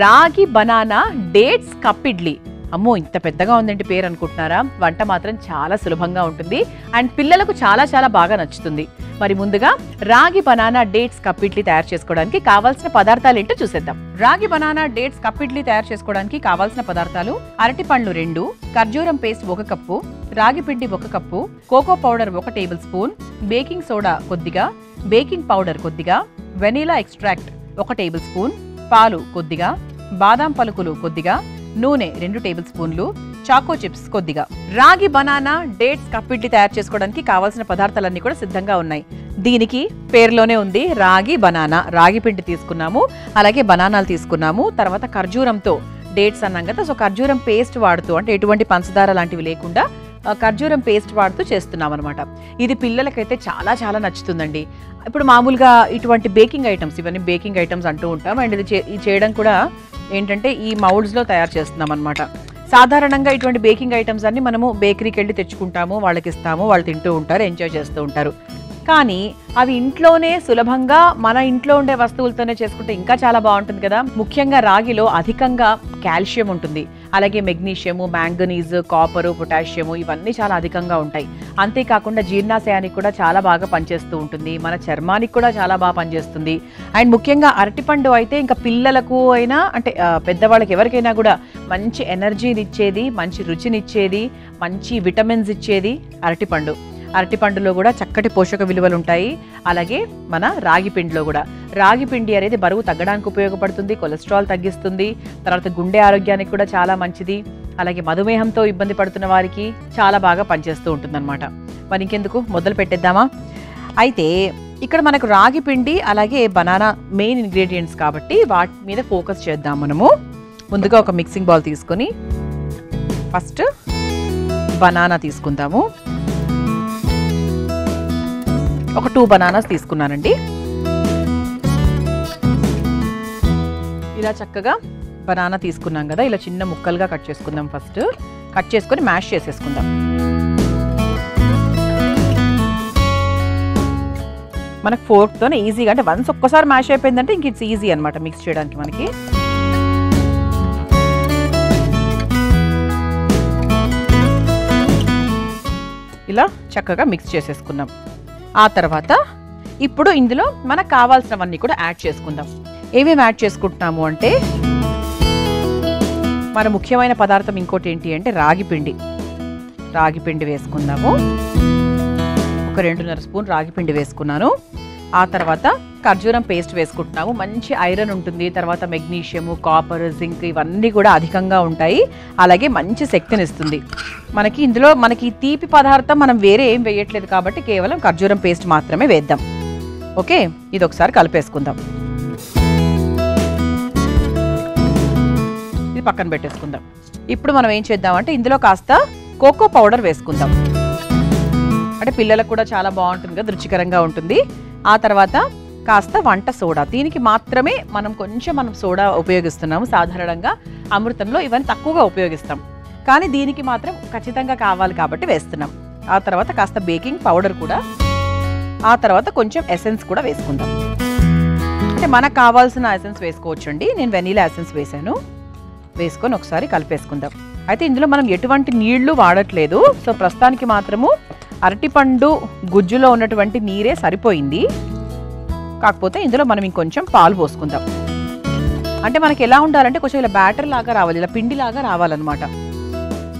రాగి banana dates కప్పిడ్లీ అమ్మో ఇంత పెద్దగా ఉందంటే పేరు అనుకుంటున్నారా? వంట మాత్రం చాలా సులభంగా ఉంటుంది. అండ్ పిల్లలకు చాలా చాలా బాగా నచ్చుతుంది. మరి ముందుగా రాగి బనానా డేట్స్ కప్పిడ్లీ తయారు చేసుకోవడానికి కావాల్సిన పదార్థాలు ఏంటో చూసేద్దాం. రాగి బనానా డేట్స్ కప్పిడ్లీ తయారు చేసుకోవడానికి కావాల్సిన పదార్థాలు అరటి పండ్లు రెండు ఖర్జూరం పేస్ట్ ఒక కప్పు రాగి పిండి ఒక కప్పు కోకో పౌడర్ ఒక టేబుల్ స్పూన్ బేకింగ్ సోడా కొద్దిగా బేకింగ్ పౌడర్ కొద్దిగా వెనీలా ఎక్స్ట్రాక్ట్ ఒక టేబుల్ స్పూన్ పాలు కొద్దిగా బాదాం పలుకులు కొద్దిగా నూనె రెండు టేబుల్ స్పూన్లు చాకో చిప్స్ కొద్దిగా. రాగి బనానా డేట్స్ కప్పిడ్లీ తయారు చేసుకోవడానికి కావాల్సిన పదార్థాలన్నీ కూడా సిద్ధంగా ఉన్నాయి. దీనికి పేరులోనే ఉంది రాగి బనానా. రాగి పిండి తీసుకున్నాము అలాగే బనానాలు తీసుకున్నాము తర్వాత ఖర్జూరంతో డేట్స్ అన్నాం కదా సో ఖర్జూరం పేస్ట్ వాడుతూ అంటే ఎటువంటి పంచదార లాంటివి లేకుండా ఖర్జూరం పేస్ట్ వాడుతూ చేస్తున్నాం అనమాట ఇది పిల్లలకైతే చాలా చాలా నచ్చుతుందండి. ఇప్పుడు మామూలుగా ఇటువంటి బేకింగ్ ఐటమ్స్ ఇవన్నీ బేకింగ్ ఐటమ్స్ అంటూ ఉంటాం. అండ్ ఇది చేయడం కూడా ఏంటంటే ఈ మౌల్డ్స్లో తయారు చేస్తున్నాం అనమాట సాధారణంగా ఇటువంటి బేకింగ్ ఐటమ్స్ అన్ని మనము బేకరీకి వెళ్ళి తెచ్చుకుంటాము వాళ్ళకి ఇస్తాము వాళ్ళు తింటూ ఉంటారు ఎంజాయ్ చేస్తూ ఉంటారు. కానీ అవి ఇంట్లోనే సులభంగా మన ఇంట్లో ఉండే వస్తువులతోనే చేసుకుంటే ఇంకా చాలా బాగుంటుంది కదా. ముఖ్యంగా రాగిలో అధికంగా కాల్షియం ఉంటుంది. అలాగే మెగ్నీషియము మ్యాంగనీస్ కాపరు పొటాషియము ఇవన్నీ చాలా అధికంగా ఉంటాయి. అంతేకాకుండా జీర్ణాశయానికి కూడా చాలా బాగా పనిచేస్తూ ఉంటుంది. మన చర్మానికి కూడా చాలా బాగా పనిచేస్తుంది. అండ్ ముఖ్యంగా అరటిపండు అయితే ఇంకా పిల్లలకు అయినా అంటే పెద్దవాళ్ళకి ఎవరికైనా కూడా మంచి ఎనర్జీని ఇచ్చేది మంచి రుచినిచ్చేది మంచి విటమిన్స్ ఇచ్చేది అరటిపండు. అరటిపండులో కూడా చక్కటి పోషక విలువలు ఉంటాయి. అలాగే మన రాగి పిండిలో కూడా. రాగి పిండి అనేది బరువు తగ్గడానికి ఉపయోగపడుతుంది కొలెస్ట్రాల్ తగ్గిస్తుంది తర్వాత గుండె ఆరోగ్యానికి కూడా చాలా మంచిది. అలాగే మధుమేహంతో ఇబ్బంది పడుతున్న వారికి చాలా బాగా పనిచేస్తూ ఉంటుందన్నమాట. మరి ఇంకెందుకు? మొదలు పెట్టేద్దామా? అయితే ఇక్కడ మనకు రాగి పిండి అలాగే బనానా మెయిన్ ఇంగ్రీడియంట్స్ కాబట్టి వాటి మీద ఫోకస్ చేద్దాం మనము. ముందుగా ఒక మిక్సింగ్ బౌల్ తీసుకొని ఫస్ట్ బనానా తీసుకుందాము. ఒక టూ బనానాస్ తీసుకున్నానండి. ఇలా చక్కగా బనానా తీసుకున్నాం కదా ఇలా చిన్న ముక్కలుగా కట్ చేసుకుందాం ఫస్ట్. కట్ చేసుకొని మ్యాష్ చేసేసుకుందాం. మనకు ఫోర్క్తోనే ఈజీగా అంటే వన్స్ ఒక్కసారి మ్యాష్ అయిపోయిందంటే ఇంక ఇట్స్ ఈజీ అనమాట మిక్స్ చేయడానికి మనకి. ఇలా చక్కగా మిక్స్ చేసేసుకున్నాం. ఆ తర్వాత ఇప్పుడు ఇందులో మనకు కావాల్సినవన్నీ కూడా యాడ్ చేసుకుందాం. ఏమేమి యాడ్ చేసుకుంటున్నాము అంటే మన ముఖ్యమైన పదార్థం ఇంకోటి ఏంటి అంటే రాగి పిండి. రాగి పిండి వేసుకుందాము. ఒక రెండున్నర స్పూన్ రాగి పిండి వేసుకున్నాను. ఆ తర్వాత ఖర్జూరం పేస్ట్ వేసుకుంటున్నాము. మంచి ఐరన్ ఉంటుంది. తర్వాత మెగ్నీషియము కాపర్ జింక్ ఇవన్నీ కూడా అధికంగా ఉంటాయి. అలాగే మంచి శక్తిని ఇస్తుంది. మనకి ఇందులో మనకి తీపి పదార్థం మనం వేరే ఏం వేయట్లేదు కాబట్టి కేవలం ఖర్జూరం పేస్ట్ మాత్రమే వేద్దాం. ఓకే? ఇది ఒకసారి కలిపేసుకుందాం. ఇది పక్కన పెట్టేసుకుందాం. ఇప్పుడు మనం ఏం చేద్దామంటే ఇందులో కాస్త కోకో పౌడర్ వేసుకుందాం. అంటే పిల్లలకు కూడా చాలా బాగుంటుంది కదా రుచికరంగా ఉంటుంది. ఆ తర్వాత కాస్త వంట సోడా. దీనికి మాత్రమే మనం కొంచెం మనం సోడా ఉపయోగిస్తున్నాము. సాధారణంగా అమృతంలో ఇవన్నీ తక్కువగా ఉపయోగిస్తాం. కానీ దీనికి మాత్రం ఖచ్చితంగా కావాలి కాబట్టి వేస్తున్నాం. ఆ తర్వాత కాస్త బేకింగ్ పౌడర్ కూడా ఆ తర్వాత కొంచెం ఎసెన్స్ కూడా వేసుకుందాం. అంటే మనకు కావాల్సిన ఎసెన్స్ వేసుకోవచ్చండి. నేను వెనీలా ఎసెన్స్ వేసాను వేసుకొని ఒకసారి కలిపేసుకుందాం. అయితే ఇందులో మనం ఎటువంటి నీళ్ళు వాడట్లేదు. సో ప్రస్తుతానికి మాత్రము అరటిపండు గుజ్జులో ఉన్నటువంటి నీరే సరిపోయింది. కాకపోతే ఇందులో మనం ఇంకొంచెం పాలు పోసుకుందాం. అంటే మనకి ఎలా ఉండాలంటే కొంచెం ఇలా బ్యాటర్ లాగా రావాలి ఇలా పిండి లాగా రావాలన్నమాట.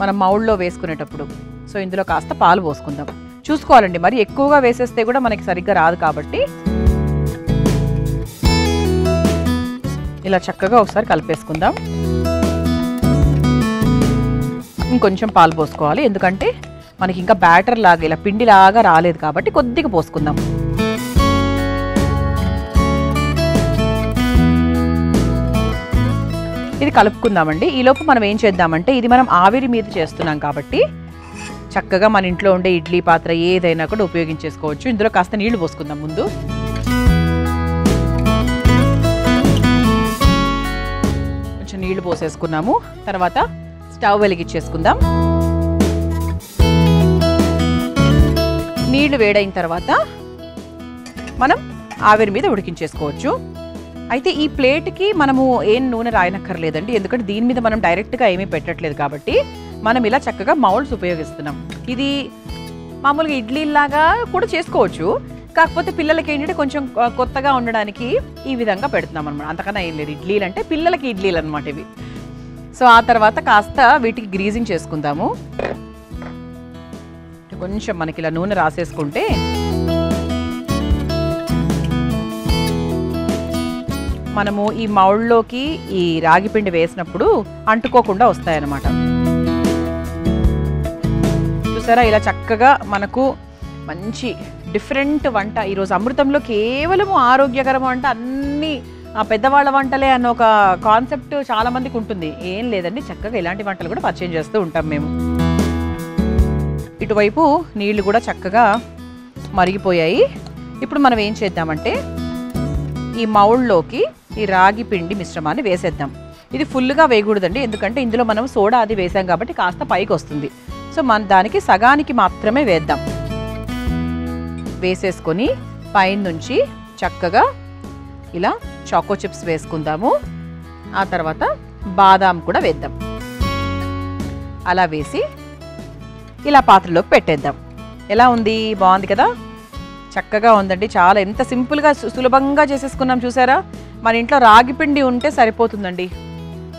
మనం మౌళ్ళలో వేసుకునేటప్పుడు. సో ఇందులో కాస్త పాలు పోసుకుందాం. చూసుకోవాలండి మరి ఎక్కువగా వేసేస్తే కూడా మనకి సరిగ్గా రాదు కాబట్టి. ఇలా చక్కగా ఒకసారి కలిపేసుకుందాం. ఇంకొంచెం పాలు పోసుకోవాలి. ఎందుకంటే మనకి ఇంకా బ్యాటర్ లాగా ఇలా పిండిలాగా రాలేదు కాబట్టి కొద్దిగా పోసుకుందాం. ఇది కలుపుకుందామండి. ఈలోపు మనం ఏం చేద్దామంటే ఇది మనం ఆవిరి మీద చేస్తున్నాం కాబట్టి చక్కగా మన ఇంట్లో ఉండే ఇడ్లీ పాత్ర ఏదైనా కూడా ఉపయోగించేసుకోవచ్చు. ఇందులో కాస్త నీళ్ళు పోసుకుందాం ముందు. కొంచెం నీళ్ళు పోసేసుకున్నాము. తర్వాత స్టవ్ వెలిగించేసుకుందాం. నీళ్ళు వేడైన తర్వాత మనం ఆవిరి మీద ఉడికించేసుకోవచ్చు. అయితే ఈ ప్లేట్కి మనము ఏం నూనె రాయనక్కర్లేదండి. ఎందుకంటే దీని మీద మనం డైరెక్ట్గా ఏమీ పెట్టట్లేదు కాబట్టి మనం ఇలా చక్కగా మౌల్డ్స్ ఉపయోగిస్తున్నాం. ఇది మామూలుగా ఇడ్లీలాగా కూడా చేసుకోవచ్చు. కాకపోతే పిల్లలకి ఏంటంటే కొంచెం కొ- కొత్తగా ఉండడానికి ఈ విధంగా పెడుతున్నాం అనమాట అంతకన్నా ఏం లేదు. ఇడ్లీలు అంటే పిల్లలకి ఇడ్లీలు అనమాట ఇవి. సో ఆ తర్వాత కాస్త వీటికి గ్రీజింగ్ చేసుకుందాము. కొంచెం మనకి ఇలా నూనె రాసేసుకుంటే మనము ఈ మౌళ్ళలోకి ఈ రాగిపిండి వేసినప్పుడు అంటుకోకుండా వస్తాయన్నమాట. చూసారా? ఇలా చక్కగా మనకు మంచి డిఫరెంట్ వంట. ఈరోజు అమృతంలో కేవలము ఆరోగ్యకరం వంట అన్ని పెద్దవాళ్ళ వంటలే అన్న ఒక కాన్సెప్ట్ చాలామందికి ఉంటుంది. ఏం లేదండి చక్కగా ఇలాంటి వంటలు కూడా పరిచయం చేస్తూ ఉంటాం మేము. ఇటువైపు నీళ్ళు కూడా చక్కగా మరిగిపోయాయి. ఇప్పుడు మనం ఏం చేద్దామంటే ఈ మౌళ్ళలోకి ఈ రాగి పిండి మిశ్రమాన్ని వేసేద్దాం. ఇది ఫుల్గా వేయకూడదండి ఎందుకంటే ఇందులో మనం సోడా అది వేసాం కాబట్టి కాస్త పైకి వస్తుంది. సో మన దానికి సగానికి మాత్రమే వేద్దాం. వేసేసుకొని పైనుంచి చక్కగా ఇలా చాకో చిప్స్ వేసుకుందాము. ఆ తర్వాత బాదాం కూడా వేద్దాం. అలా వేసి ఇలా పాత్రలోకి పెట్టేద్దాం. ఎలా ఉంది? బాగుంది కదా? చక్కగా ఉందండి చాలా. ఎంత సింపుల్గా సు- సులభంగా చేసేసుకున్నాం చూసారా? మన ఇంట్లో రాగిపిండి ఉంటే సరిపోతుందండి.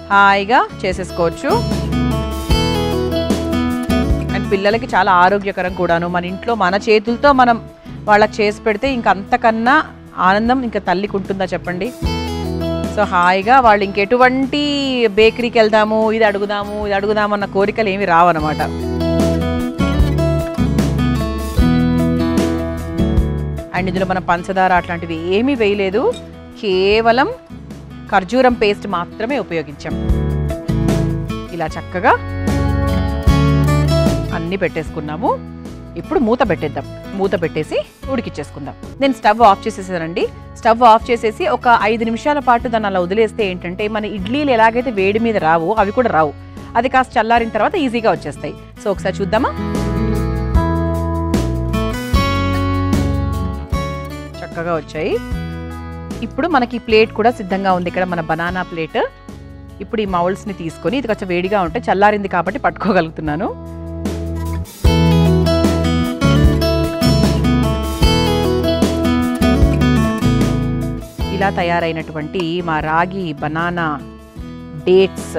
హాయిగా చేసేసుకోవచ్చు. అండ్ పిల్లలకి చాలా ఆరోగ్యకరం కూడాను. మన ఇంట్లో మన చేతులతో మనం వాళ్ళకి చేసి పెడితే ఇంక అంతకన్నా ఆనందం ఇంకా తల్లికి ఉంటుందా చెప్పండి? సో హాయిగా వాళ్ళు ఇంకెటువంటి బేకరీకి వెళ్దాము ఇది అడుగుదాము ఇది అడుగుదాము అన్న కోరికలు ఏమి రావన్నమాట. అండ్ ఇందులో మనం పంచదార అట్లాంటివి ఏమీ వేయలేదు. కేవలం ఖర్జూరం పేస్ట్ మాత్రమే ఉపయోగించాం. ఇలా చక్కగా అన్నీ పెట్టేసుకున్నాము. ఇప్పుడు మూత పెట్టేద్దాం. మూత పెట్టేసి ఉడికిచ్చేసుకుందాం. నేను స్టవ్ ఆఫ్ చేసేసానండి. స్టవ్ ఆఫ్ చేసేసి ఒక ఐదు నిమిషాల పాటు దాన్ని అలా వదిలేస్తే ఏంటంటే మన ఇడ్లీలు ఎలాగైతే వేడి మీద రావు అవి కూడా రావు. అది కాస్త చల్లారిన తర్వాత ఈజీగా వచ్చేస్తాయి. సో ఒకసారి చూద్దామా? చక్కగా వచ్చాయి. ఇప్పుడు మనకి ప్లేట్ కూడా సిద్ధంగా ఉంది. ఇక్కడ మన బనానా ప్లేట్. ఇప్పుడు ఈ మౌల్స్ని తీసుకొని ఇది కొంచెం వేడిగా ఉంటే చల్లారింది కాబట్టి పట్టుకోగలుగుతున్నాను. ఇలా తయారైనటువంటి మా రాగి బనానా డేట్స్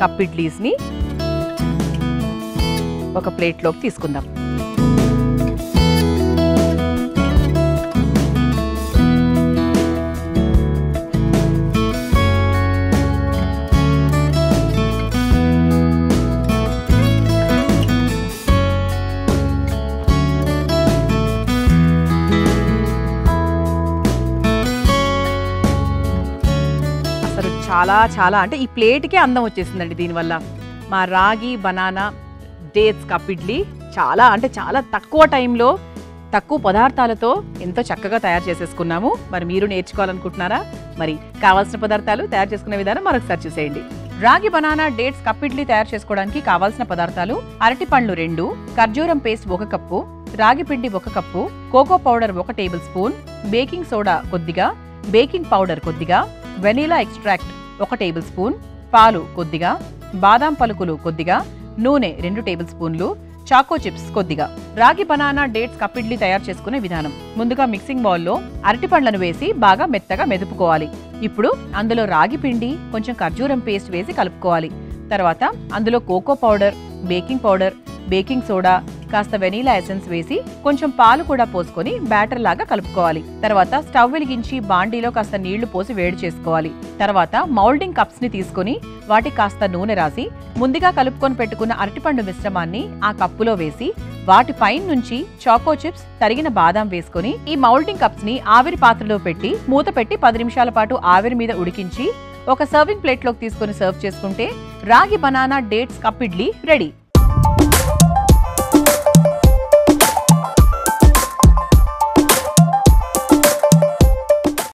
కప్ ఇడ్లీస్ని ఒక ప్లేట్లోకి తీసుకుందాం. చాలా చాలా అంటే ఈ ప్లేట్కే అందం వచ్చేసిందండి దీనివల్ల. మా రాగి బనానా డేట్స్ కప్పిడ్లీ చాలా అంటే చాలా తక్కువ టైంలో తక్కువ పదార్థాలతో ఎంతో చక్కగా తయారు చేసేసుకున్నాము. మరి మీరు నేర్చుకోవాలనుకుంటున్నారా? మరి కావాల్సిన పదార్థాలు తయారు చేసుకునే విధానం మరొకసారి చూసేయండి. రాగి బనానా డేట్స్ కప్పిడ్లీ తయారు చేసుకోవడానికి కావాల్సిన పదార్థాలు అరటి పండ్లు రెండు ఖర్జూరం పేస్ట్ ఒక కప్పు రాగి పిండి ఒక కప్పు కోకో పౌడర్ ఒక టేబుల్ స్పూన్ బేకింగ్ సోడా కొద్దిగా బేకింగ్ పౌడర్ కొద్దిగా వెనీలా ఎక్స్ట్రాక్ట్ ఒక టేబుల్ స్పూన్ పాలు కొద్దిగా బాదాం పలుకులు కొద్దిగా నూనె రెండు టేబుల్ స్పూన్లు చాకో చిప్స్ కొద్దిగా. రాగి బనానా డేట్స్ కప్పిడ్లీ తయారు చేసుకునే విధానం. ముందుగా మిక్సింగ్ బౌల్లో అరటి పండ్లను వేసి బాగా మెత్తగా మెదుపుకోవాలి. ఇప్పుడు అందులో రాగి పిండి కొంచెం ఖర్జూరం పేస్ట్ వేసి కలుపుకోవాలి. తర్వాత అందులో cocoa powder baking powder baking soda కాస్త వెనీలా ఎసెన్స్ వేసి కొంచెం పాలు కూడా పోసుకొని బ్యాటర్ లాగా కలుపుకోవాలి. తర్వాత స్టవ్ వెలిగించి బాండీలో కాస్త నీళ్ళు పోసి వేడి చేసుకోవాలి. తర్వాత మౌల్డింగ్ కప్స్ని తీసుకొని వాటి కాస్త నూనె రాసి ముందుగా కలుపుకొని పెట్టుకున్న అరటిపండు మిశ్రమాన్ని ఆ కప్పులో వేసి వాటి పైన నుంచి చాకో చిప్స్ తరిగిన బాదం వేసుకొని ఈ మౌల్డింగ్ కప్స్ని ఆవిరి పాత్రలో పెట్టి మూత పెట్టి పది నిమిషాల పాటు ఆవిరి మీద ఉడికించి ఒక సర్వింగ్ ప్లేట్లోకి తీసుకొని సర్వ్ చేసుకుంటే రాగి banana dates cup idli ready.